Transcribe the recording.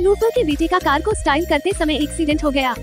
लूटो के बेटे का कार को स्टाइल करते समय एक्सीडेंट हो गया।